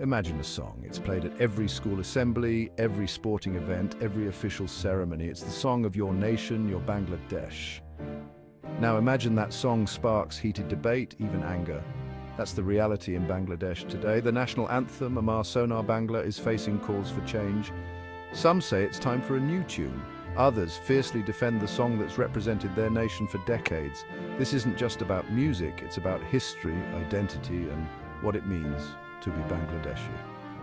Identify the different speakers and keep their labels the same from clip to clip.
Speaker 1: Imagine a song. It's played at every school assembly, every sporting event, every official ceremony. It's the song of your nation, your Bangladesh. Now imagine that song sparks heated debate, even anger. That's the reality in Bangladesh today. The national anthem, Amar Sonar Bangla, is facing calls for change. Some say it's time for a new tune. Others fiercely defend the song that's represented their nation for decades. This isn't just about music, it's about history, identity, and what it means to be Bangladeshi.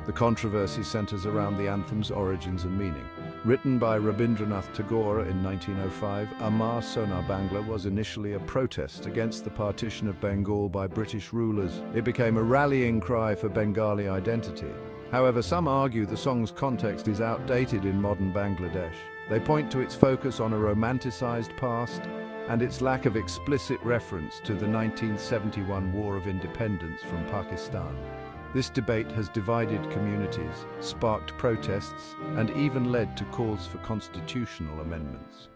Speaker 1: The controversy centers around the anthem's origins and meaning. Written by Rabindranath Tagore in 1905, Amar Sonar Bangla was initially a protest against the partition of Bengal by British rulers. It became a rallying cry for Bengali identity. However, some argue the song's context is outdated in modern Bangladesh. They point to its focus on a romanticized past and its lack of explicit reference to the 1971 War of Independence from Pakistan. This debate has divided communities, sparked protests, and even led to calls for constitutional amendments.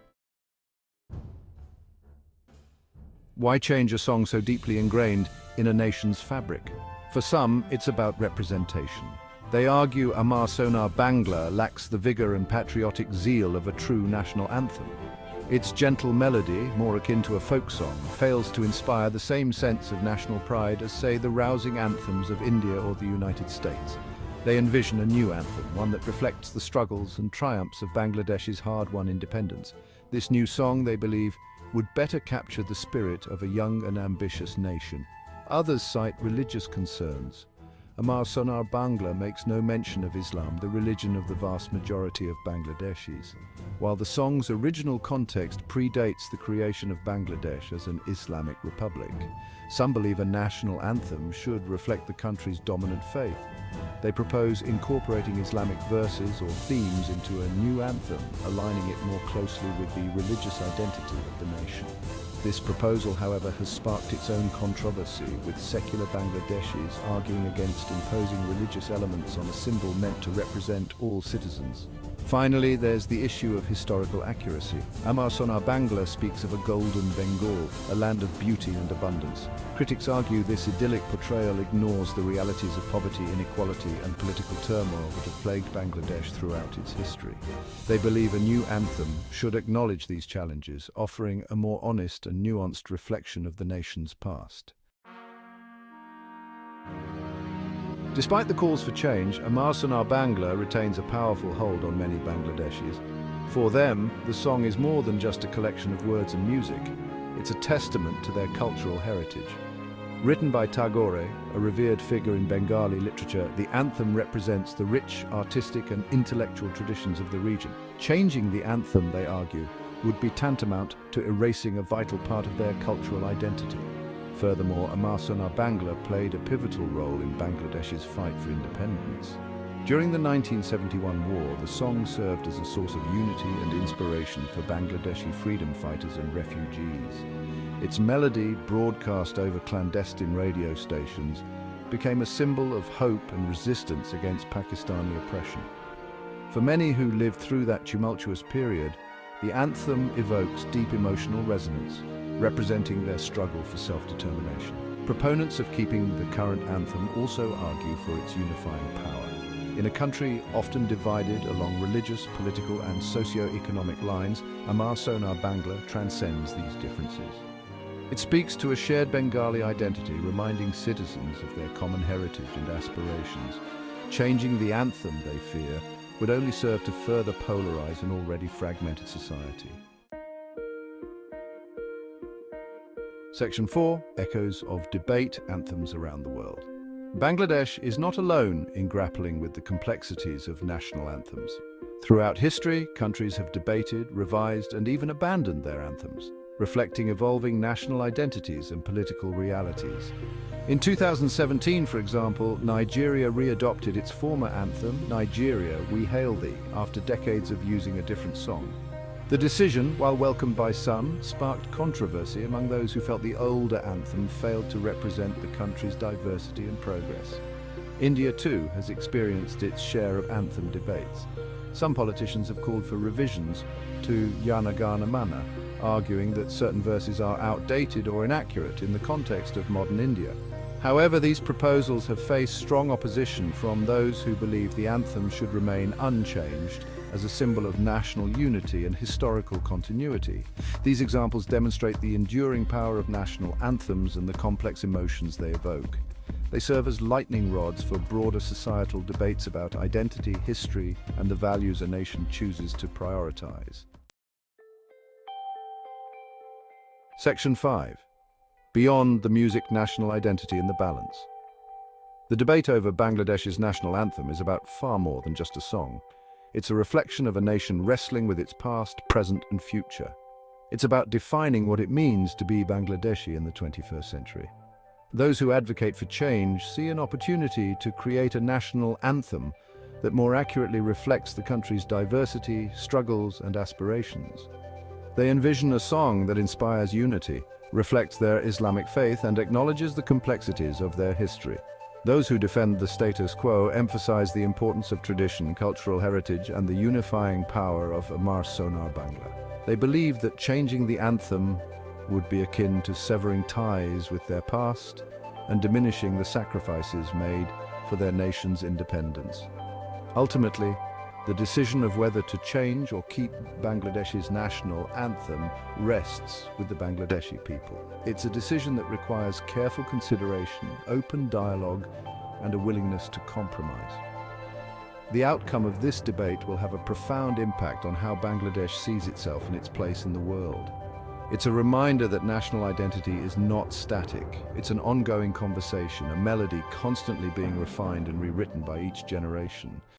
Speaker 1: Why change a song so deeply ingrained in a nation's fabric? For some, it's about representation. They argue Amar Sonar Bangla lacks the vigor and patriotic zeal of a true national anthem. Its gentle melody, more akin to a folk song, fails to inspire the same sense of national pride as, say, the rousing anthems of India or the United States. They envision a new anthem, one that reflects the struggles and triumphs of Bangladesh's hard-won independence. This new song, they believe, would better capture the spirit of a young and ambitious nation. Others cite religious concerns, Amar Sonar Bangla makes no mention of Islam, the religion of the vast majority of Bangladeshis, while the song's original context predates the creation of Bangladesh as an Islamic republic. Some believe a national anthem should reflect the country's dominant faith. They propose incorporating Islamic verses or themes into a new anthem, aligning it more closely with the religious identity of the nation. This proposal, however, has sparked its own controversy, with secular Bangladeshis arguing against imposing religious elements on a symbol meant to represent all citizens. Finally, there's the issue of historical accuracy. Amar Sonar Bangla speaks of a golden Bengal, a land of beauty and abundance. Critics argue this idyllic portrayal ignores the realities of poverty, inequality and political turmoil that have plagued Bangladesh throughout its history. They believe a new anthem should acknowledge these challenges, offering a more honest and nuanced reflection of the nation's past. Despite the calls for change, Amar Sonar Bangla retains a powerful hold on many Bangladeshis. For them, the song is more than just a collection of words and music. It's a testament to their cultural heritage. Written by Tagore, a revered figure in Bengali literature, the anthem represents the rich, artistic and intellectual traditions of the region. Changing the anthem, they argue, would be tantamount to erasing a vital part of their cultural identity. Furthermore, Amar Sonar Bangla played a pivotal role in Bangladesh's fight for independence. During the 1971 war, the song served as a source of unity and inspiration for Bangladeshi freedom fighters and refugees. Its melody, broadcast over clandestine radio stations, became a symbol of hope and resistance against Pakistani oppression. For many who lived through that tumultuous period, the anthem evokes deep emotional resonance, representing their struggle for self-determination. Proponents of keeping the current anthem also argue for its unifying power. In a country often divided along religious, political and socio-economic lines, Amar Sonar Bangla transcends these differences. It speaks to a shared Bengali identity, reminding citizens of their common heritage and aspirations. Changing the anthem, they fear, would only serve to further polarize an already fragmented society. Section 4 Echoes of Debate Anthems Around the World. Bangladesh is not alone in grappling with the complexities of national anthems. Throughout history, countries have debated, revised, and even abandoned their anthems, reflecting evolving national identities and political realities. In 2017, for example, Nigeria readopted its former anthem, Nigeria, We Hail Thee, after decades of using a different song. The decision, while welcomed by some, sparked controversy among those who felt the older anthem failed to represent the country's diversity and progress. India too has experienced its share of anthem debates. Some politicians have called for revisions to Jana Gana Mana, arguing that certain verses are outdated or inaccurate in the context of modern India. However, these proposals have faced strong opposition from those who believe the anthem should remain unchanged as a symbol of national unity and historical continuity. These examples demonstrate the enduring power of national anthems and the complex emotions they evoke. They serve as lightning rods for broader societal debates about identity, history, and the values a nation chooses to prioritize. Section 5. Beyond the music, national identity and the balance. The debate over Bangladesh's national anthem is about far more than just a song. It's a reflection of a nation wrestling with its past, present and future. It's about defining what it means to be Bangladeshi in the 21st century. Those who advocate for change see an opportunity to create a national anthem that more accurately reflects the country's diversity, struggles and aspirations. They envision a song that inspires unity, reflects their Islamic faith and acknowledges the complexities of their history. Those who defend the status quo emphasize the importance of tradition, cultural heritage and the unifying power of Amar Sonar Bangla. They believe that changing the anthem would be akin to severing ties with their past and diminishing the sacrifices made for their nation's independence. Ultimately, the decision of whether to change or keep Bangladesh's national anthem rests with the Bangladeshi people. It's a decision that requires careful consideration, open dialogue and a willingness to compromise. The outcome of this debate will have a profound impact on how Bangladesh sees itself and its place in the world. It's a reminder that national identity is not static. It's an ongoing conversation, a melody constantly being refined and rewritten by each generation.